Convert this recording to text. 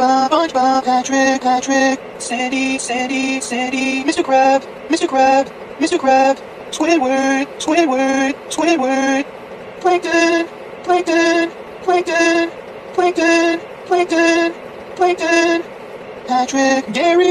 SpongeBob, SpongeBob, Patrick, Patrick, Sandy, Sandy, Sandy, Mr. Crab, Mr. Crab, Mr. Crab, Squidward, Squidward, Squidward, Plankton, Plankton, Plankton, Plankton, Plankton, Plankton, Patrick, Gary.